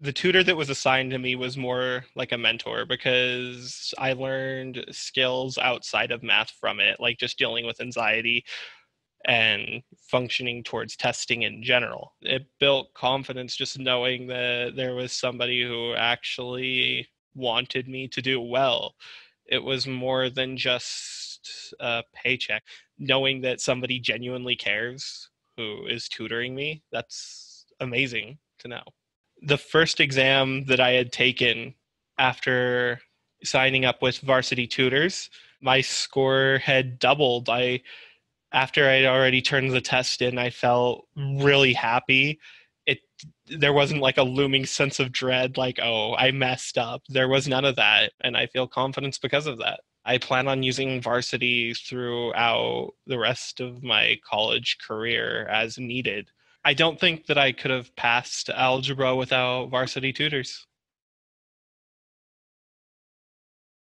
the tutor that was assigned to me was more like a mentor because I learned skills outside of math from it, like just dealing with anxiety and functioning towards testing in general. It built confidence just knowing that there was somebody who actually wanted me to do well. It was more than just a paycheck. Knowing that somebody genuinely cares who is tutoring me, that's amazing to know the first exam that I had taken after signing up with Varsity Tutors, my score had doubled. I after I'd already turned the test in, I felt really happy. It there wasn't like a looming sense of dread like, oh, I messed up. There was none of that, and I feel confidence because of that. I plan on using varsity throughout the rest of my college career as needed. I don't think that I could have passed algebra without varsity tutors.